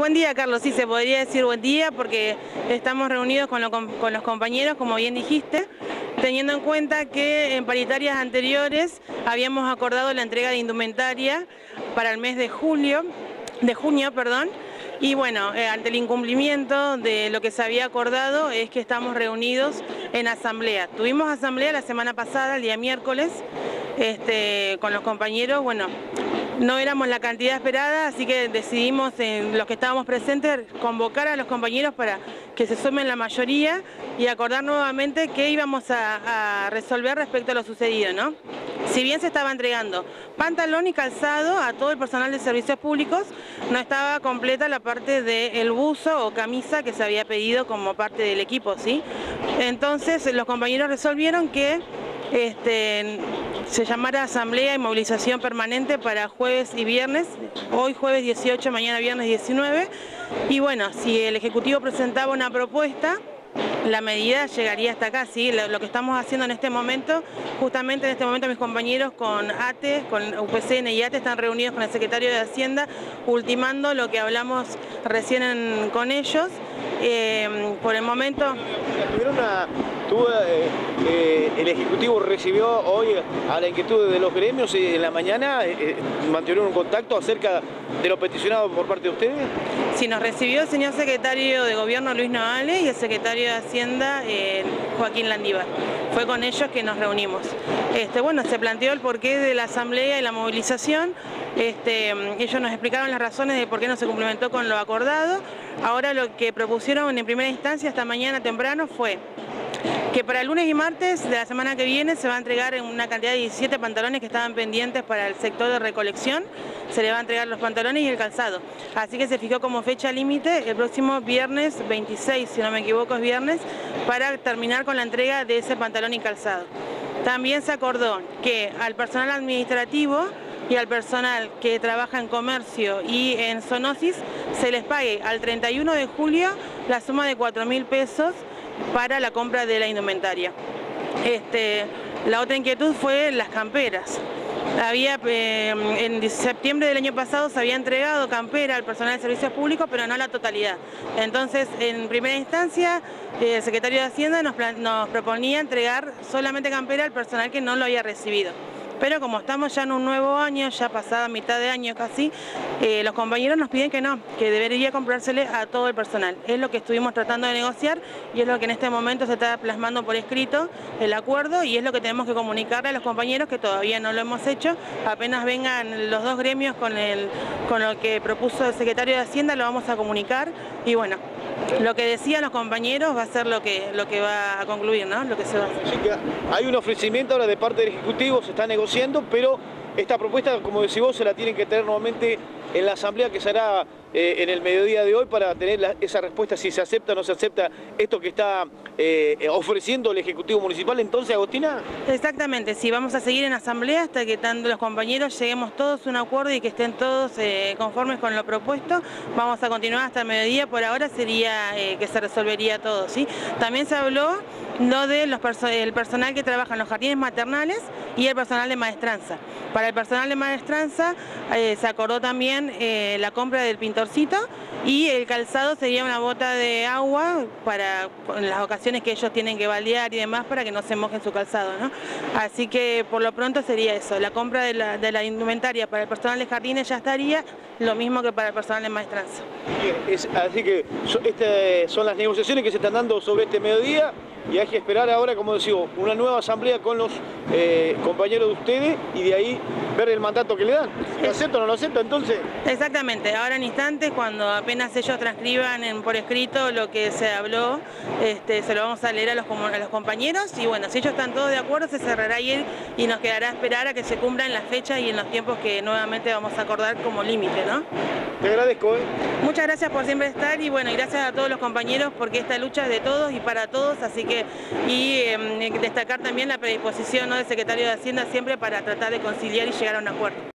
buen día Carlos, sí se podría decir buen día porque estamos reunidos con, los compañeros, como bien dijiste, teniendo en cuenta que en paritarias anteriores habíamos acordado la entrega de indumentaria para el mes de julio, de junio, perdón, y bueno, eh, ante el incumplimiento de lo que se había acordado es que estamos reunidos en asamblea. Tuvimos asamblea la semana pasada, el día miércoles, este, con los compañeros, bueno, no éramos la cantidad esperada, así que decidimos, los que estábamos presentes, convocar a los compañeros para que se sumen la mayoría y acordar nuevamente qué íbamos a, resolver respecto a lo sucedido, ¿no? Si bien se estaba entregando pantalón y calzado a todo el personal de servicios públicos, no estaba completa la parte del buzo o camisa que se había pedido como parte del equipo, ¿sí? Entonces los compañeros resolvieron que este, se llamara asamblea y movilización permanente para jueves y viernes, hoy jueves 18, mañana viernes 19, y bueno, si el Ejecutivo presentaba una propuesta, la medida llegaría hasta acá, ¿sí? lo, que estamos haciendo en este momento, justamente en este momento mis compañeros con ATE, con UPCN y ATE están reunidos con el secretario de Hacienda, ultimando lo que hablamos recién con ellos. Eh, por el momento... Eh, eh, el Ejecutivo recibió hoy a la inquietud de los gremios y en la mañana eh, mantuvieron un contacto acerca de lo peticionado por parte de ustedes. Sí, nos recibió el señor secretario de Gobierno Luis Navales y el secretario de Hacienda Joaquín Landívar. Fue con ellos que nos reunimos. Este, bueno, se planteó el porqué de la asamblea y la movilización. Este, ellos nos explicaron las razones de por qué no se complementó con lo acordado. Ahora lo que propusieron en primera instancia esta mañana temprano fue que para el lunes y martes de la semana que viene se va a entregar una cantidad de 17 pantalones que estaban pendientes para el sector de recolección, se le va a entregar los pantalones y el calzado. Así que se fijó como fecha límite el próximo viernes 26, si no me equivoco es viernes, para terminar con la entrega de ese pantalón y calzado. También se acordó que al personal administrativo y al personal que trabaja en comercio y en zoonosis se les pague al 31 de julio la suma de 4 mil pesos para la compra de la indumentaria. Este, la otra inquietud fue las camperas. Había, eh, en septiembre del año pasado se había entregado campera al personal de servicios públicos, pero no la totalidad. Entonces, en primera instancia, el secretario de Hacienda nos proponía entregar solamente campera al personal que no lo había recibido pero como estamos ya en un nuevo año, ya pasada mitad de año casi, eh, los compañeros nos piden que no, que debería comprársele a todo el personal. Es lo que estuvimos tratando de negociar y es lo que en este momento se está plasmando por escrito el acuerdo y es lo que tenemos que comunicarle a los compañeros que todavía no lo hemos hecho. Apenas vengan los dos gremios con, el, con lo que propuso el secretario de Hacienda, lo vamos a comunicar y bueno, lo que decían los compañeros va a ser lo que, lo que va a concluir, ¿no? Lo que se va a hay un ofrecimiento ahora de parte del Ejecutivo, se está negociando, pero esta propuesta, como decís vos, se la tienen que tener nuevamente en la asamblea que será eh, en el mediodía de hoy para tener esa respuesta si se acepta o no se acepta esto que está eh, ofreciendo el Ejecutivo Municipal. Entonces, Agostina. Exactamente, sí, vamos a seguir en asamblea hasta que tanto los compañeros lleguemos todos a un acuerdo y que estén todos eh, conformes con lo propuesto. Vamos a continuar hasta el mediodía, por ahora sería que se resolvería todo. ¿sí? También se habló no del el personal que trabaja en los jardines maternales y el personal de maestranza. Para el personal de maestranza se acordó también la compra del pintor y el calzado sería una bota de agua para las ocasiones que ellos tienen que baldear y demás para que no se mojen su calzado. ¿no? Así que por lo pronto sería eso, la compra de la, indumentaria para el personal de jardines ya estaría, lo mismo que para el personal de maestranza. así que estas son las negociaciones que se están dando sobre este mediodía y hay que esperar ahora, como decimos, una nueva asamblea con los eh, compañeros de ustedes y de ahí ver el mandato que le dan. ¿Lo acepta o no lo acepta entonces? Exactamente, ahora en instantes, cuando apenas ellos transcriban por escrito lo que se habló, este, se lo vamos a leer a los, a los compañeros y bueno, si ellos están todos de acuerdo, se cerrará ahí y nos quedará esperar a que se cumplan las fechas y en los tiempos que nuevamente vamos a acordar como límite, ¿no? Te agradezco. ¿eh? Muchas gracias por siempre estar y bueno, y gracias a todos los compañeros porque esta lucha es de todos y para todos, así que y em, destacar también la predisposición del secretario de Hacienda siempre para tratar de conciliar y llegar a un acuerdo.